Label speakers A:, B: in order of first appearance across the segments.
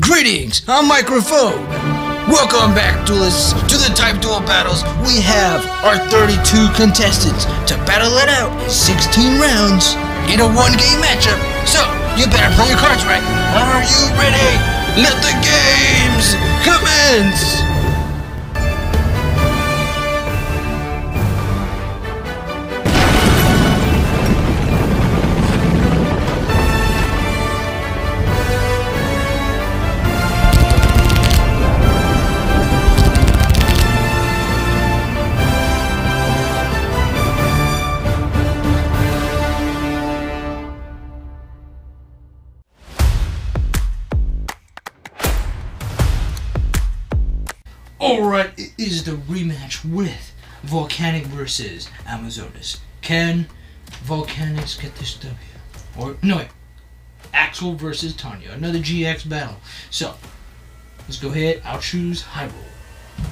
A: Greetings, I'm Microphone. Welcome back, duelists, to the Type Duel Battles. We have our 32 contestants to battle it out in 16 rounds in a one-game matchup. So, you better play your cards right. Are you ready? Let the games commence! With Volcanic versus Amazoness. Can Volcanics get this W? Or, no wait, Axel versus Tanya. Another GX battle. So, let's go ahead. I'll choose High Roll.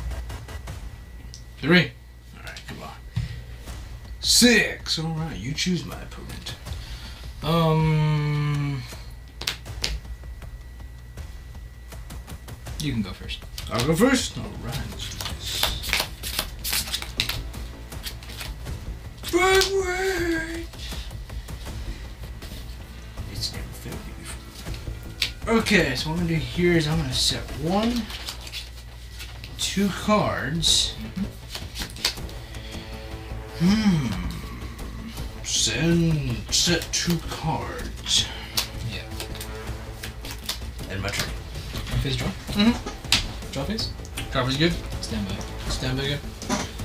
A: Three. Alright, come on. Six. Alright, you choose my opponent. Um. You can go first. I'll go first. All right. Let's do this. Backward. It's never failed me before. Okay, so what I'm gonna do here is I'm gonna set one, two cards. Hmm. Send set two cards.
B: Yeah.
A: And my turn.
B: Phase draw?
A: Mm-hmm.
B: Draw phase?
A: Cover's good.
B: Stand by.
A: Stand by good.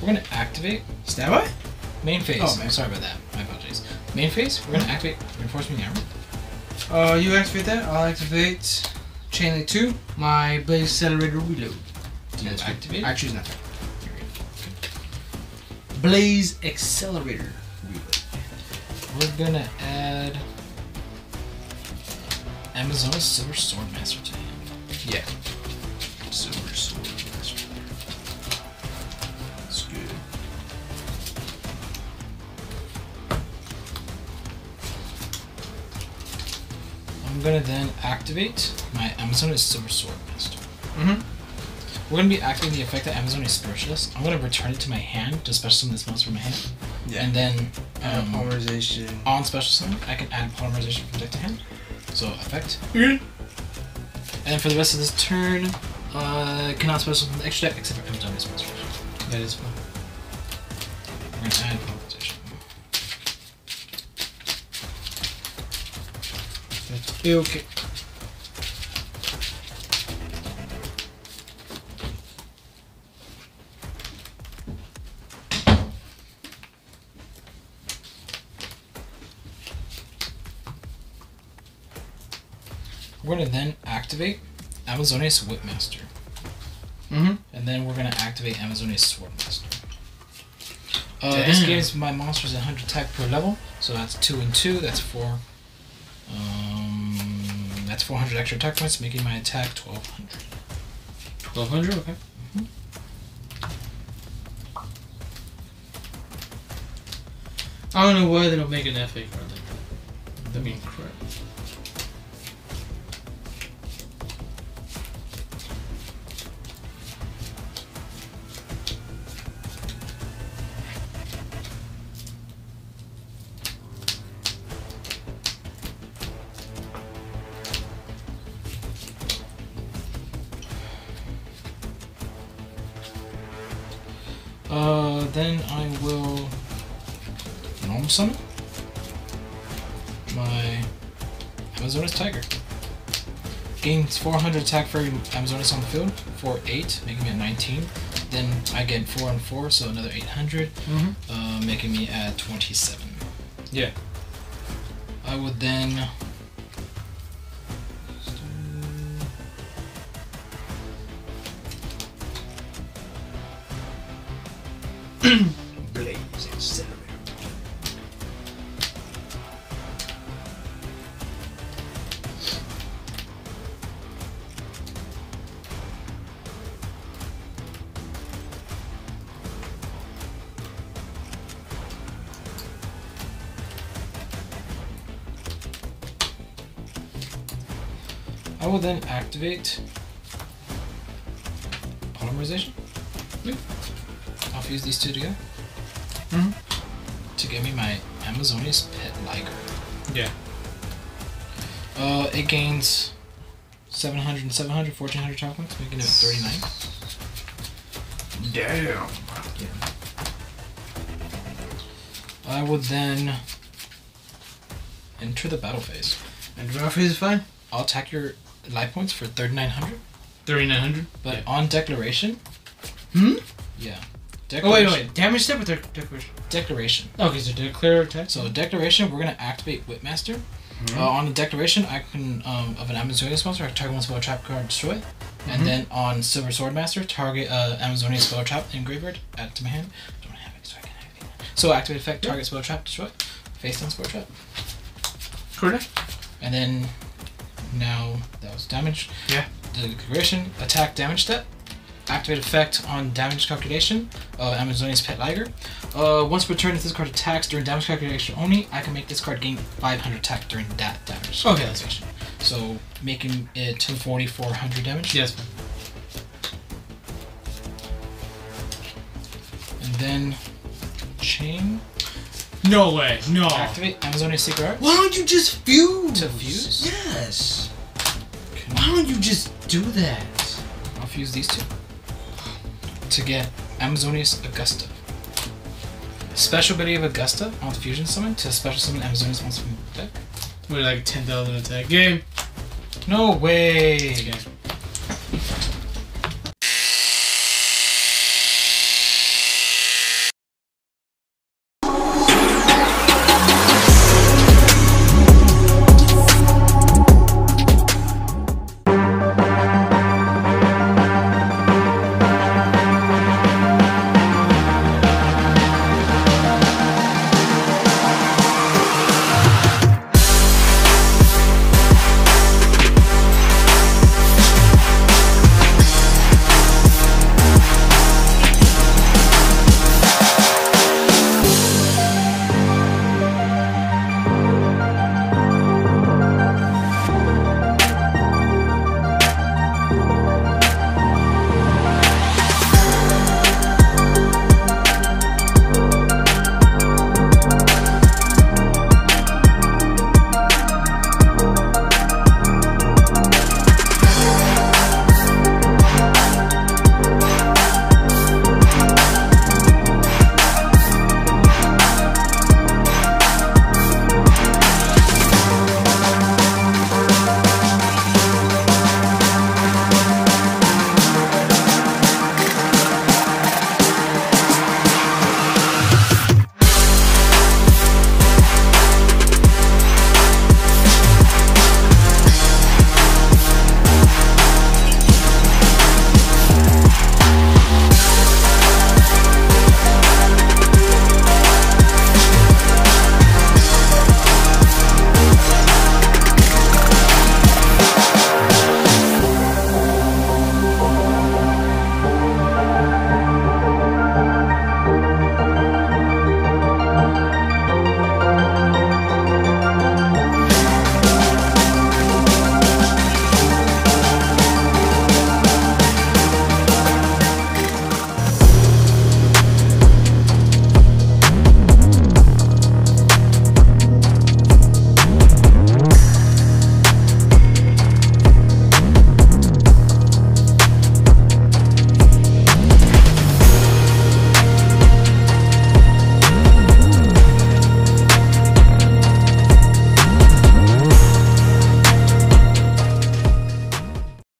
B: We're gonna activate
A: Stand by.
B: Main phase.
A: Oh, man.
B: Sorry about that. My apologies. Main phase, we're gonna activate reinforcement armor.
A: Uh, you activate that. I'll activate Chain Link 2, my Blaze Accelerator Reload.
B: Do you activate?
A: I choose nothing. Blaze Accelerator Reload.
B: We're gonna add Amazoness Silver Sword Master to hand.
A: Yeah. Silver Sword
B: I'm gonna then activate my Amazoness Silver Sword Master.
A: Mm-hmm.
B: We're gonna be activating the effect that Amazoness Spiritualist. I'm gonna return it to my hand to special summon this monster from my hand.
A: Yeah.
B: And then um,
A: polymerization.
B: on special summon, I can add polymerization from deck to hand. So effect.
A: Okay.
B: And for the rest of this turn, uh, cannot special summon the extra deck except for Amazoness monster.
A: That is fine.
B: We're gonna add
A: That's okay.
B: We're gonna then activate Amazoness Whipmaster.
A: Mm-hmm.
B: And then we're gonna activate Amazoness Swordmaster. Uh, this gives my monsters 100 attack per level, so that's 2 and 2, that's 4. Um, that's 400 extra attack points, making my attack 1200.
A: 1200, okay. Mm-hmm. I don't know why they don't make an FA card like that. That'd be incredible.
B: Uh, then I will normal summon my Amazoness Tiger. Gains 400 attack for every Amazoness on the field for 8, making me at 19. Then I get 4 and 4, so another 800,
A: Mm-hmm.
B: uh, making me at 27.
A: Yeah.
B: I would then.
A: Blaze and celery.
B: I will then activate polymerization. Fuse these two together
A: Mhm.
B: to give me my Amazoness Pet Liger.
A: Yeah.
B: Uh, it gains 700 and 700, 1400 attack points, making it 39.
A: Damn. Yeah.
B: I will then enter the battle phase.
A: And draw phase is fine.
B: I'll attack your life points for 3900,
A: 3900.
B: but
A: Yeah.
B: on declaration,
A: Hmm?
B: yeah.
A: Oh, wait, wait. Damage step or dec- declaration?
B: Declaration.
A: Okay, so declare attack.
B: So declaration, we're gonna activate Whipmaster.
A: Mhm.
B: Uh, on the declaration, I can um, of an Amazoness monster, I can target one spell trap card, destroy. it.
A: Mhm.
B: And then on Silver Sword Master, target uh, Amazoness spell trap in graveyard, add to my hand. Don't have it, so I can activate it. So activate effect, target spell trap, destroy. Face down spell trap.
A: Correct.
B: And then now that was damage.
A: Yeah.
B: The declaration, attack damage step. Activate effect on damage calculation of Amazoness Pet Liger. Uh, once per turn, if this card attacks during damage calculation only, I can make this card gain 500 attack during that damage.
A: Okay, that's
B: calculation. So making it 24400 damage.
A: Yes.
B: And then chain.
A: No way. No.
B: Activate Amazoness Secret Art.
A: Why don't you just fuse?
B: To fuse?
A: Yes. Why don't you just do that?
B: I'll fuse these two to get Amazoness Augusta. Special ability of Augusta on fusion summon to special summon Amazoness monster from deck.
A: We're like 10,000 attack game?
B: No way!
A: Okay.